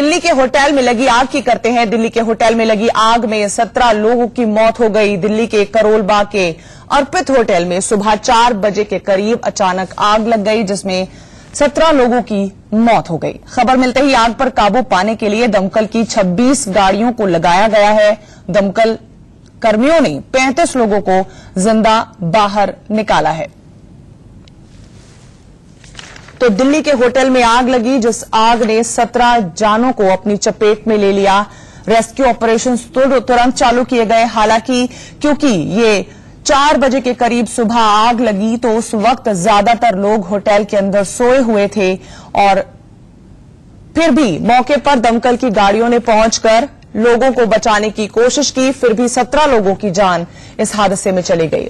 दिल्ली के होटल में लगी आग की करते हैं। दिल्ली के होटल में लगी आग में सत्रह लोगों की मौत हो गई। दिल्ली के करोलबाग के अर्पित होटल में सुबह चार बजे के करीब अचानक आग लग गई, जिसमें सत्रह लोगों की मौत हो गई। खबर मिलते ही आग पर काबू पाने के लिए दमकल की 26 गाड़ियों को लगाया गया है। दमकल कर्मियों ने 35 लोगों को ज़िंदा बाहर निकाला है। तो दिल्ली के होटल में आग लगी, जिस आग ने 17 जानों को अपनी चपेट में ले लिया। रेस्क्यू ऑपरेशन तुरंत चालू किए गए, हालाँकि क्योंकि ये चार बजे के करीब सुबह आग लगी तो उस वक्त ज़्यादातर लोग होटल के अंदर सोए हुए थे और फिर भी मौके पर दमकल की गाड़ियों ने पहुंचकर लोगों को बचाने की कोशिश की, फिर भी सत्रह लोगों की जान इस हादसे में चली गई।